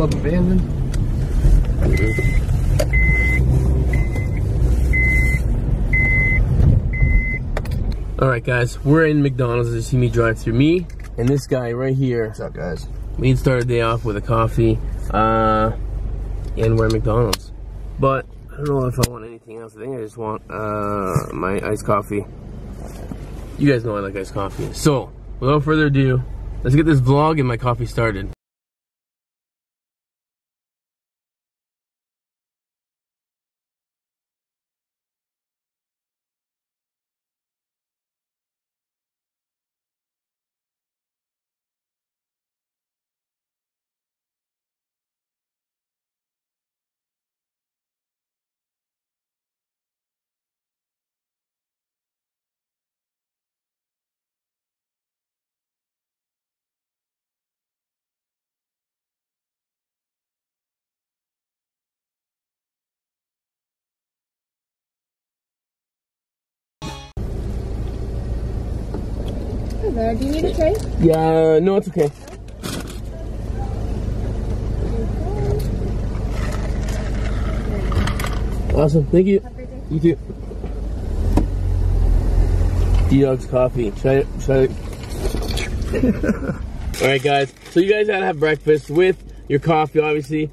Club abandoned. All right, guys, we're in McDonald's as you see me drive through. Me and this guy right here. What's up, guys? We'd start a day off with a coffee, uh, and we're at McDonald's. But I don't know if I want anything else. I think I just want uh, my iced coffee. You guys know I like iced coffee. So, without further ado, let's get this vlog and my coffee started. Hi there, do you need a tray? Yeah, no, it's okay. Awesome, thank you. Have a great day. You too. D-Dog's coffee. Try it. Try it. All right, guys. So you guys gotta have breakfast with your coffee, obviously.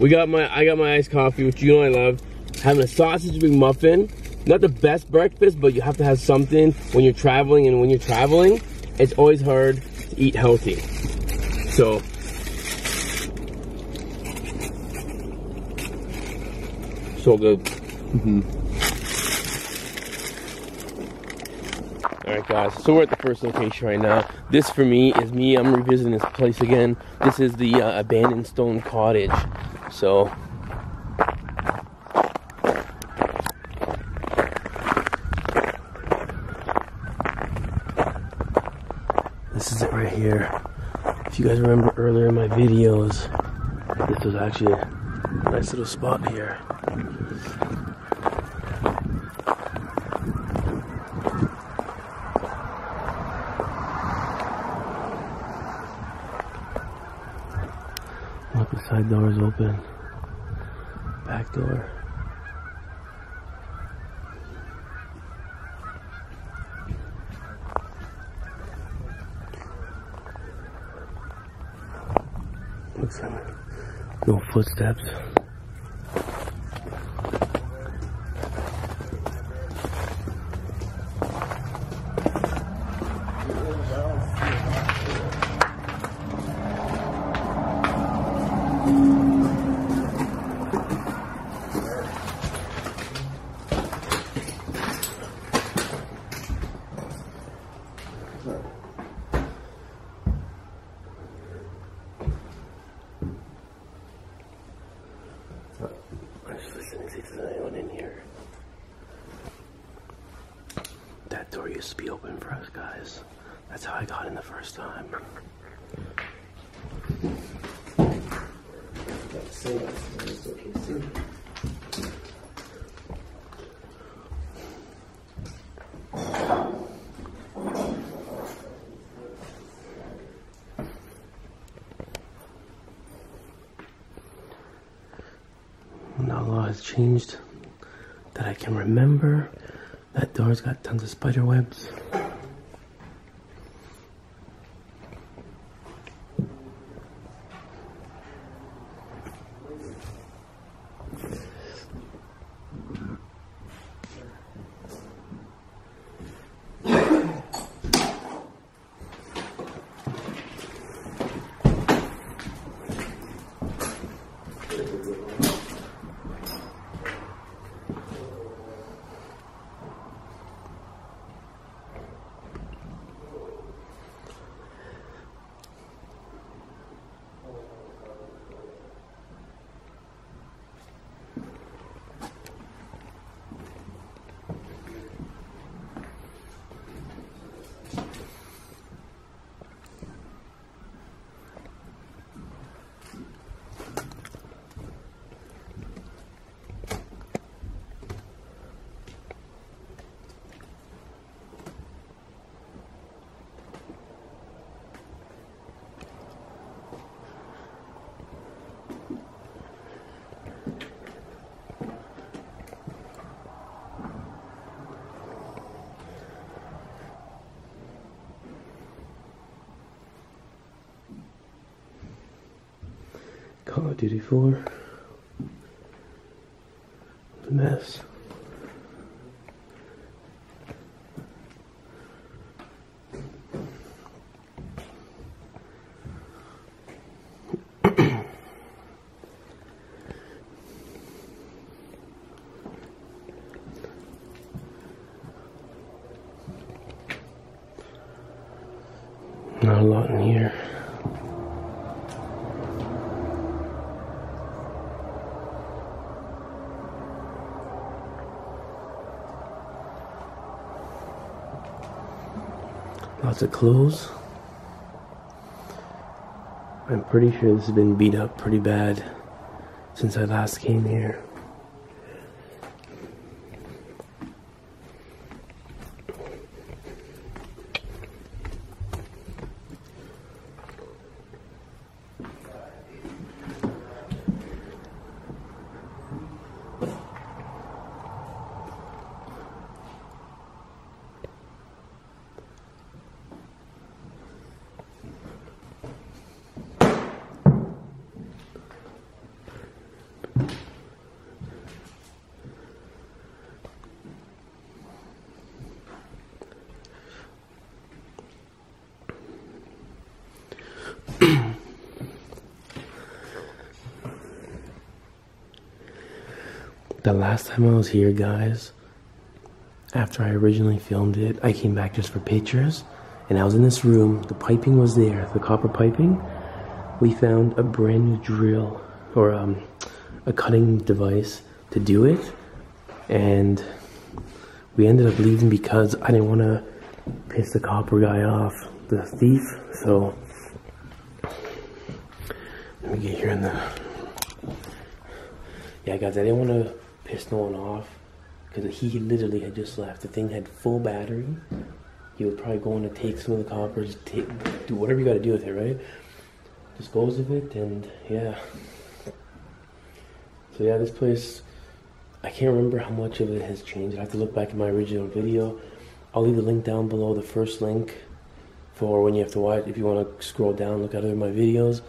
We got my, I got my iced coffee, which you know I love. Having a sausage McMuffin. Not the best breakfast, but you have to have something when you're traveling. And when you're traveling, it's always hard to eat healthy. So. So good. Alright guys, so we're at the first location right now. This for me is me, I'm revisiting this place again. This is the uh, abandoned stone cottage. So, this is it right here. If you guys remember earlier in my videos, this was actually a nice little spot here. Look, the side door is open. Back door. Footsteps. Just listening to see if there's anyone in here. That door used to be open for us guys. That's how I got in the first time. Now lot has changed that I can remember. That door's got tons of spider webs. Call of Duty 4. The mess. Not a lot in here. Lots of clothes. I'm pretty sure this has been beat up pretty bad since I last came here. Last time I was here, guys, after I originally filmed it, I came back just for pictures, and I was in this room. The piping was there, the copper piping. We found a brand new drill or um, a cutting device to do it, and we ended up leaving because I didn't want to piss the copper guy off, the thief. So let me get here in the. Yeah, guys, I didn't want to piss no one off because he literally had just left. The thing had full battery. He was probably going to take some of the coppers, take, do whatever you got to do with it, right? Dispose of it, and yeah. So yeah, this place, I can't remember how much of it has changed. I have to look back at my original video. I'll leave the link down below, the first link for when you have to watch, if you want to scroll down, look at other my videos,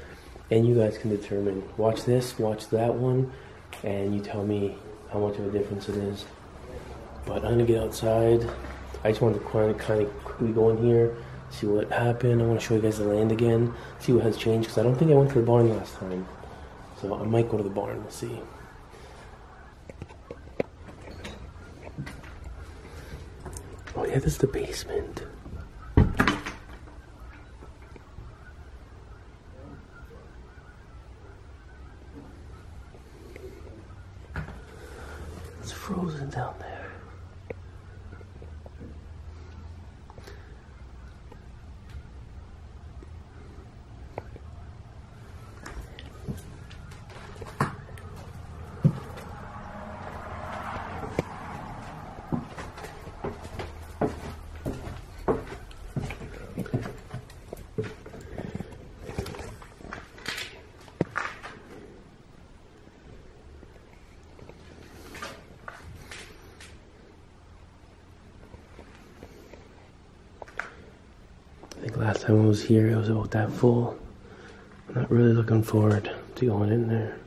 and you guys can determine. Watch this, watch that one, and you tell me how much of a difference it is. But I'm gonna get outside. I just wanted to kind of, quickly go in here, see what happened. I want to show you guys the land again, see what has changed, because I don't think I went to the barn last time. So I might go to the barn, we'll see. Oh yeah, this is the basement. It's frozen down there. I think last time I was here, it was about that full. I'm not really looking forward to going in there.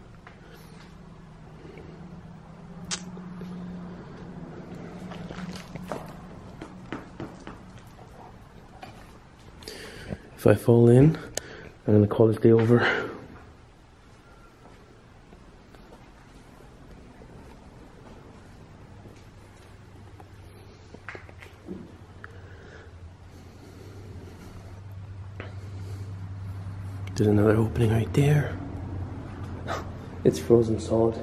If I fall in, I'm gonna call this day over. There's another opening right there. It's frozen solid.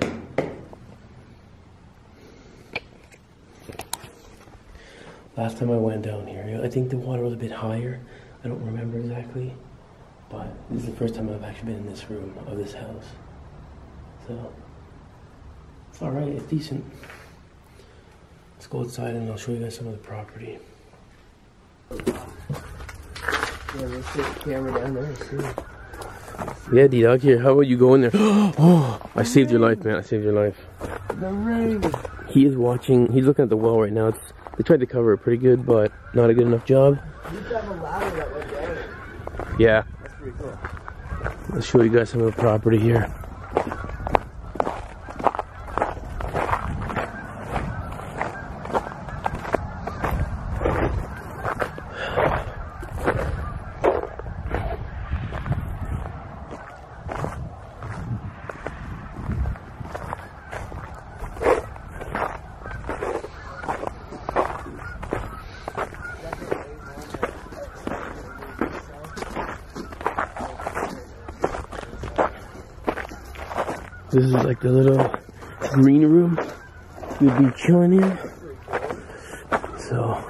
Last time I went down here, I think the water was a bit higher. I don't remember exactly. But this is the first time I've actually been in this room of this house. So, it's alright, it's decent. Let's go outside and I'll show you guys some of the property. Yeah, let's take the camera down there. Yeah, D Dog here. How about you go in there? Oh, I saved your life, man. I saved your life. The ring. He is watching. He's looking at the well right now. It's, they tried to cover it pretty good, but not a good enough job. You have a ladder that went down. Yeah. That's pretty cool. Let's show you guys some of the property here. This is like the little green room we'll be chilling in. So,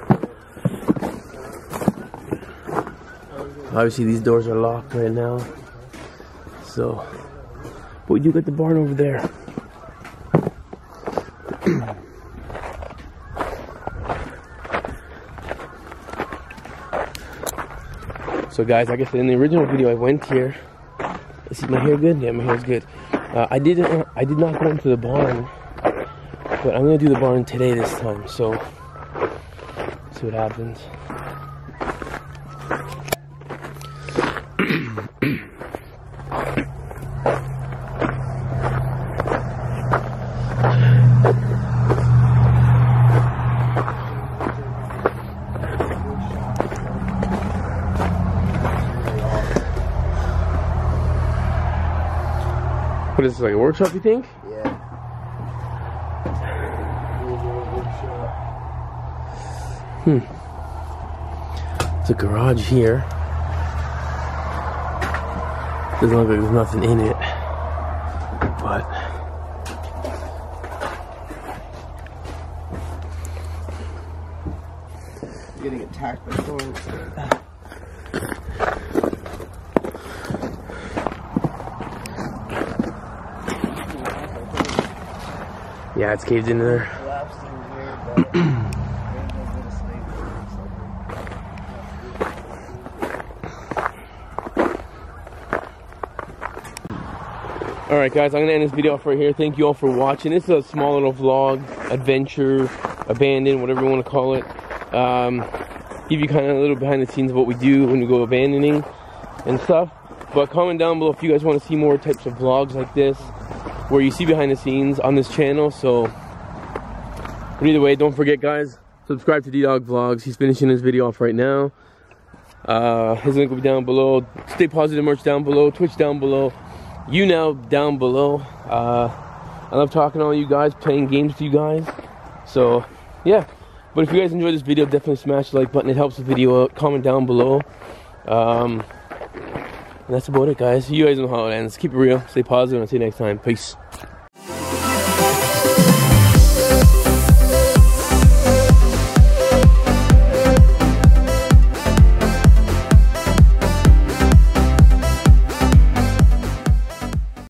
obviously these doors are locked right now. So, but we do got the barn over there. so guys, I guess in the original video, I went here. Is my hair good? Yeah, my hair's good. Uh, I didn't. I did not go into the barn, but I'm gonna do the barn today this time. So, see what happens. Workshop, you think? Yeah. Hmm. It's a garage here. Doesn't look like there's nothing in it. But Getting attacked by thorns. Yeah, it's caved in there. Alright guys, I'm gonna end this video off right here. Thank you all for watching. This is a small little vlog, adventure, abandoned, whatever you want to call it. Um, give you kind of a little behind the scenes of what we do when we go abandoning and stuff. But comment down below if you guys want to see more types of vlogs like this, where you see behind the scenes on this channel. So, but either way, don't forget guys, subscribe to D-Dog Vlogs. He's finishing his video off right now. Uh, his link will be down below. Stay positive merch down below. Twitch down below. YouNow down below. Uh, I love talking to all you guys, playing games to you guys. So, yeah. But if you guys enjoyed this video, definitely smash the like button. It helps the video out. Comment down below. Um, and that's about it, guys. You guys know how it ends. Keep it real. Stay positive. And I'll see you next time. Peace.